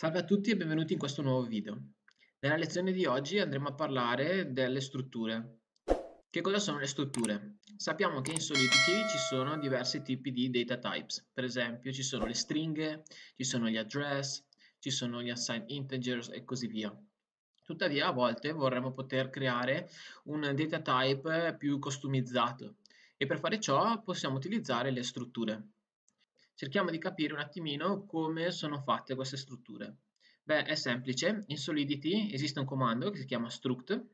Salve a tutti e benvenuti in questo nuovo video. Nella lezione di oggi andremo a parlare delle strutture. Che cosa sono le strutture? Sappiamo che in Solidity ci sono diversi tipi di data types, per esempio ci sono le stringhe, ci sono gli address, ci sono gli assigned integers e così via. Tuttavia a volte vorremmo poter creare un data type più customizzato e per fare ciò possiamo utilizzare le strutture cerchiamo di capire un attimino come sono fatte queste strutture. Beh, è semplice, in Solidity esiste un comando che si chiama struct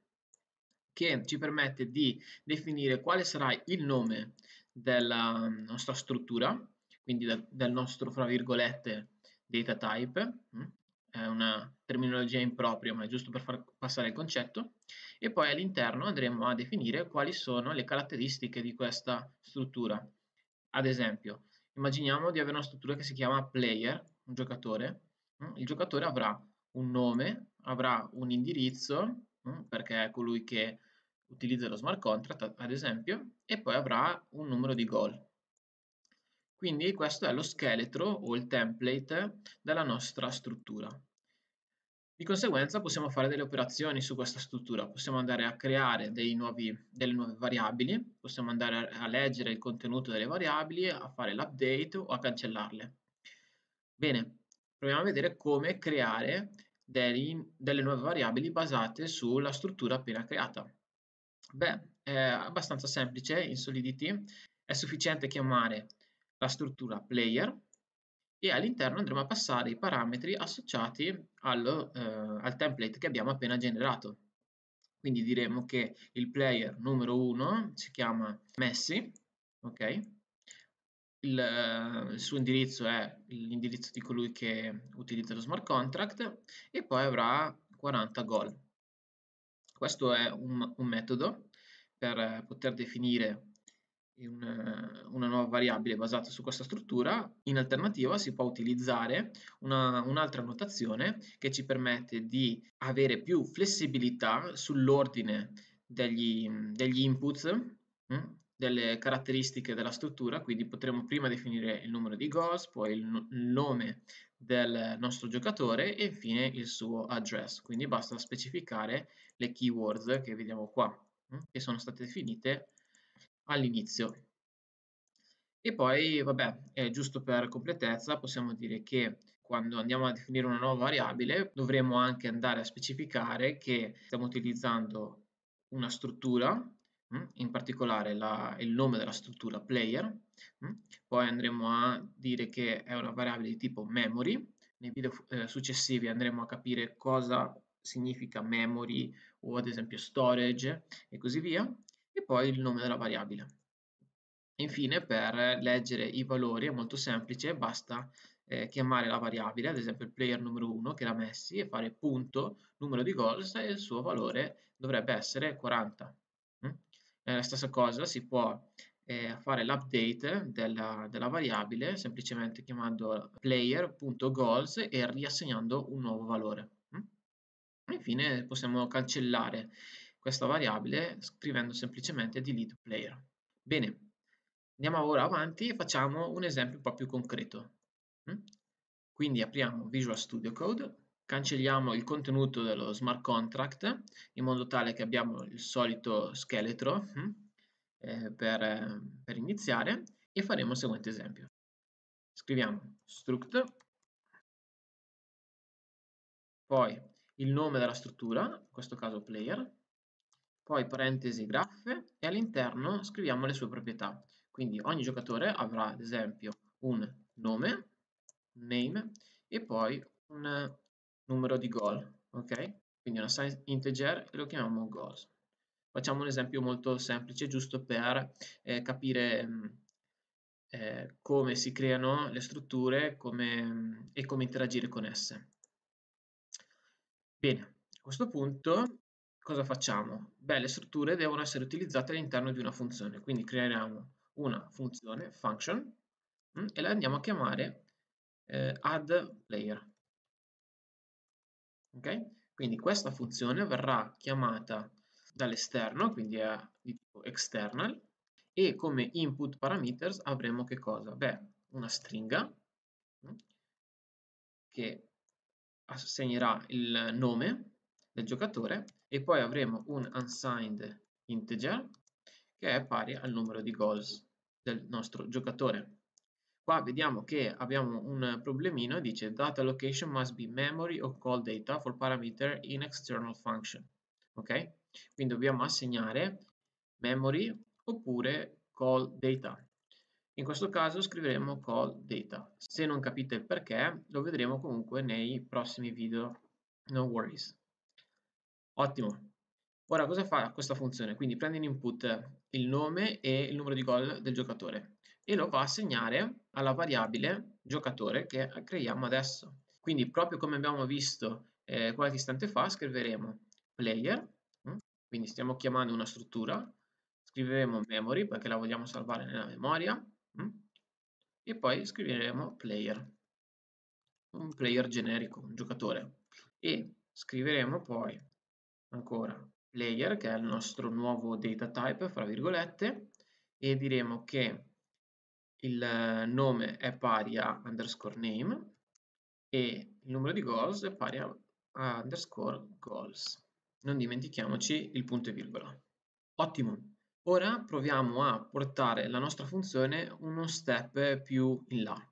che ci permette di definire quale sarà il nome della nostra struttura, quindi del nostro, fra virgolette, data type, mm, è una terminologia impropria ma è giusto per far passare il concetto, e poi all'interno andremo a definire quali sono le caratteristiche di questa struttura. Ad esempio, Immaginiamo di avere una struttura che si chiama player, un giocatore. Mm, il giocatore avrà un nome, avrà un indirizzo, mm, perché è colui che utilizza lo smart contract, ad esempio, e poi avrà un numero di goal. Quindi questo è lo scheletro o il template della nostra struttura. Di conseguenza possiamo fare delle operazioni su questa struttura, possiamo andare a creare nuovi, delle nuove variabili, possiamo andare a, leggere il contenuto delle variabili, a fare l'update o a cancellarle. Bene, proviamo a vedere come creare dei, delle nuove variabili basate sulla struttura appena creata. Beh, è abbastanza semplice in Solidity, è sufficiente chiamare la struttura player e all'interno andremo a passare i parametri associati al, eh, al template che abbiamo appena generato. Quindi diremo che il player numero 1 si chiama Messi, ok? Il, eh, il, suo indirizzo è l'indirizzo di colui che utilizza lo smart contract e poi avrà 40 gol. Questo è un, un metodo per poter definire una, una nuova variabile basata su questa struttura, in alternativa si può utilizzare un'altra un notazione che ci permette di avere più flessibilità sull'ordine degli, degli inputs, mh, hm, delle caratteristiche della struttura, quindi potremo prima definire il numero di goals, poi il, il nome del nostro giocatore e infine il suo address. Quindi basta specificare le keywords che vediamo qua, mh, hm, che sono state definite all'inizio. E poi, vabbè, eh, giusto per completezza, possiamo dire che quando andiamo a definire una nuova variabile dovremo anche andare a specificare che stiamo utilizzando una struttura, mm, in particolare la, il nome della struttura player, mm, poi andremo a dire che è una variabile di tipo memory, nei video eh, successivi andremo a capire cosa significa memory o ad esempio storage e così via e poi il nome della variabile. Infine per leggere i valori è molto semplice, basta eh, chiamare la variabile, ad esempio il player numero 1 che era Messi e fare punto numero di goals e il suo valore dovrebbe essere 40. Mm? La stessa cosa si può eh, fare l'update della, della, variabile semplicemente chiamando player.goals e riassegnando un nuovo valore. Mm? Infine possiamo cancellare questa variabile scrivendo semplicemente delete player. Bene, andiamo ora avanti e facciamo un esempio un po' più concreto. Mm? Quindi apriamo Visual Studio Code, cancelliamo il contenuto dello smart contract in modo tale che abbiamo il solito scheletro mm? eh, per, per iniziare e faremo il seguente esempio. Scriviamo struct, poi il nome della struttura, in questo caso player, poi parentesi graph e all'interno scriviamo le sue proprietà. Quindi ogni giocatore avrà ad esempio un nome, name e poi un numero di goal, ok? Quindi una size integer e lo chiamiamo goals. Facciamo un esempio molto semplice giusto per eh, capire mm, eh, come si creano le strutture come, e come interagire con esse. Bene, a questo punto cosa facciamo? Beh, le strutture devono essere utilizzate all'interno di una funzione, quindi creiamo una funzione, function, mm, e la andiamo a chiamare eh, add player. Ok? Quindi questa funzione verrà chiamata dall'esterno, quindi è di tipo external, e come input parameters avremo che cosa? Beh, una stringa mm, che assegnerà il nome del giocatore e poi avremo un unsigned integer che è pari al numero di goals del nostro giocatore. Qua vediamo che abbiamo un problemino, dice data location must be memory or call data for parameter in external function. Ok? Quindi dobbiamo assegnare memory oppure call data. In questo caso scriveremo call data. Se non capite il perché, lo vedremo comunque nei prossimi video. No worries. Ottimo. Ora cosa fa questa funzione? Quindi prende in input il nome e il numero di gol del giocatore e lo va a assegnare alla variabile giocatore che creiamo adesso. Quindi proprio come abbiamo visto eh, qualche istante fa scriveremo player, hm? quindi stiamo chiamando una struttura, scriveremo memory perché la vogliamo salvare nella memoria, Mm? e poi scriveremo player, un player generico, un giocatore, e scriveremo poi ancora player, che è il nostro nuovo data type, fra virgolette, e diremo che il nome è pari a underscore name e il numero di goals è pari a underscore goals. Non dimentichiamoci il punto e virgola. Ottimo! Ora proviamo a portare la nostra funzione uno step più in là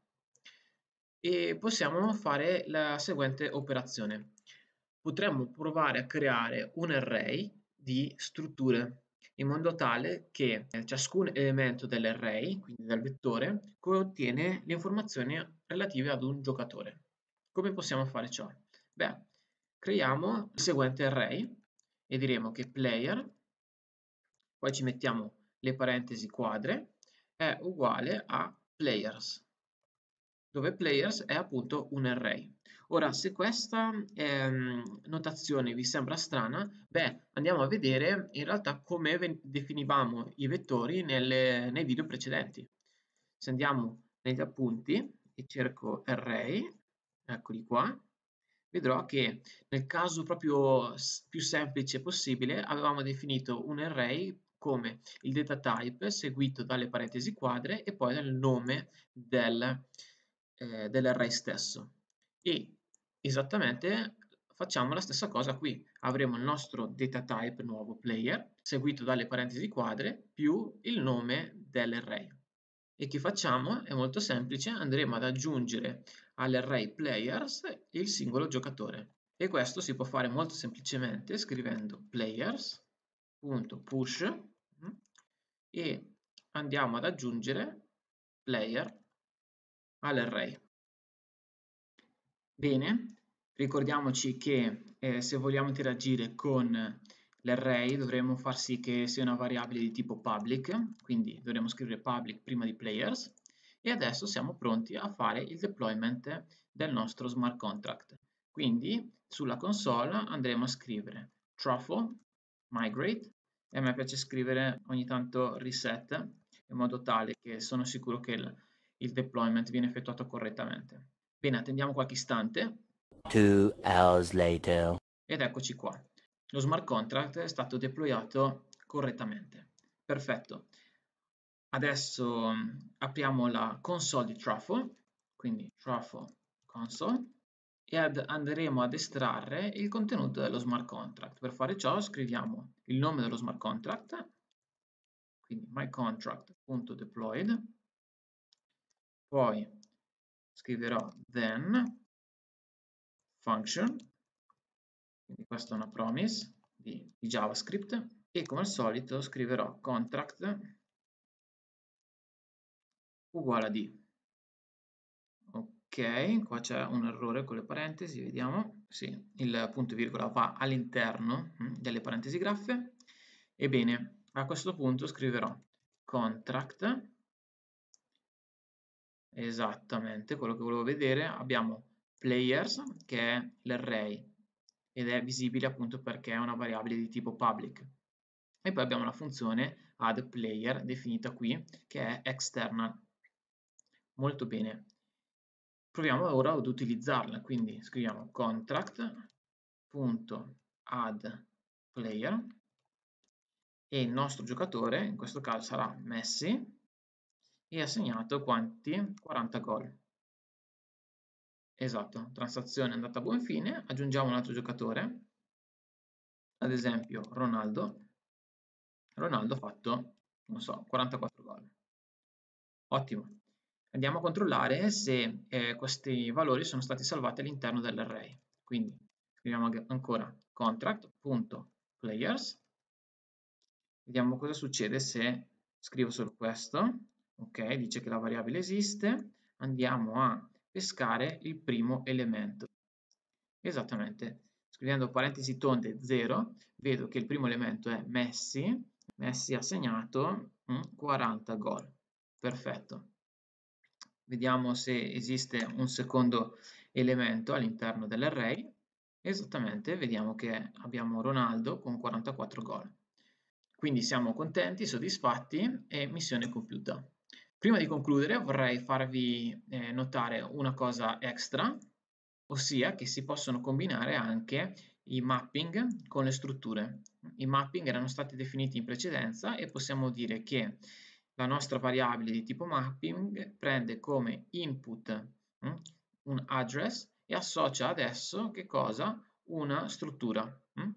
e possiamo fare la seguente operazione. Potremmo provare a creare un array di strutture in modo tale che ciascun elemento dell'array, quindi del vettore, contiene le informazioni relative ad un giocatore. Come possiamo fare ciò? Beh, creiamo il seguente array e diremo che player poi ci mettiamo le parentesi quadre, è uguale a players, dove players è appunto un array. Ora, se questa ehm, notazione vi sembra strana, beh, andiamo a vedere in realtà come definivamo i vettori nelle, nei video precedenti. Se andiamo negli appunti e cerco array, eccoli qua, vedrò che nel caso proprio più semplice possibile avevamo definito un array come il data type seguito dalle parentesi quadre e poi dal nome del, eh, dell'array stesso. E esattamente facciamo la stessa cosa qui. Avremo il nostro data type nuovo player seguito dalle parentesi quadre più il nome dell'array. E che facciamo? È molto semplice, andremo ad aggiungere all'array players il singolo giocatore. E questo si può fare molto semplicemente scrivendo players.push e andiamo ad aggiungere player all'array. Bene, ricordiamoci che eh, se vogliamo interagire con l'array dovremo far sì che sia una variabile di tipo public, quindi dovremo scrivere public prima di players e adesso siamo pronti a fare il deployment del nostro smart contract. Quindi sulla console andremo a scrivere truffle migrate e a me piace scrivere ogni tanto reset in modo tale che sono sicuro che il, il deployment viene effettuato correttamente. Bene, attendiamo qualche istante. Two hours later. Ed eccoci qua. Lo smart contract è stato deployato correttamente. Perfetto. Adesso mm, apriamo la console di Truffle, quindi Truffle console e ad, andremo ad estrarre il contenuto dello smart contract. Per fare ciò scriviamo il nome dello smart contract, quindi mycontract.deployed, poi scriverò then function, quindi questa è una promise di, di JavaScript, e come al solito scriverò contract uguale a d Ok, qua c'è un errore con le parentesi, vediamo. Sì, il punto e virgola va all'interno hm, delle parentesi graffe. Ebbene, a questo punto scriverò contract, esattamente quello che volevo vedere. Abbiamo players, che è l'array, ed è visibile appunto perché è una variabile di tipo public. E poi abbiamo la funzione addPlayer definita qui, che è external. Molto bene. Proviamo ora ad utilizzarla, quindi scriviamo contract.addPlayer e il nostro giocatore, in questo caso sarà Messi, e ha segnato quanti? 40 gol. Esatto, transazione è andata a buon fine, aggiungiamo un altro giocatore, ad esempio Ronaldo. Ronaldo ha fatto, non so, 44 gol. Ottimo. Andiamo a controllare se eh, questi valori sono stati salvati all'interno dell'array. Quindi scriviamo ancora contract.players. Vediamo cosa succede se scrivo solo questo. Ok, dice che la variabile esiste. Andiamo a pescare il primo elemento. Esattamente, scrivendo parentesi tonde 0, vedo che il primo elemento è Messi. Messi ha segnato 40 mm, gol. Perfetto. Vediamo se esiste un secondo elemento all'interno dell'array. Esattamente, vediamo che abbiamo Ronaldo con 44 gol. Quindi siamo contenti, soddisfatti e missione compiuta. Prima di concludere vorrei farvi eh, notare una cosa extra, ossia che si possono combinare anche i mapping con le strutture. I mapping erano stati definiti in precedenza e possiamo dire che la nostra variabile di tipo mapping prende come input mm, un address e associa adesso che cosa? Una struttura. Mm?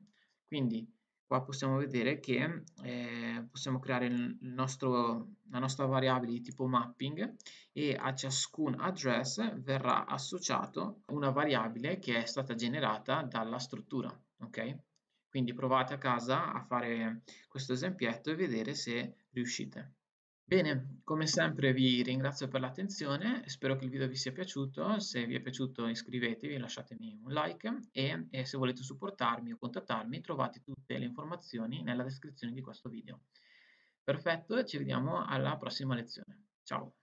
Quindi qua possiamo vedere che eh, possiamo creare il nostro, la nostra variabile di tipo mapping e a ciascun address verrà associato una variabile che è stata generata dalla struttura. Ok? Quindi provate a casa a fare questo esempietto e vedere se riuscite. Bene, come sempre vi ringrazio per l'attenzione, spero che il video vi sia piaciuto, se vi è piaciuto iscrivetevi, lasciatemi un like e, e se volete supportarmi o contattarmi trovate tutte le informazioni nella descrizione di questo video. Perfetto, ci vediamo alla prossima lezione. Ciao!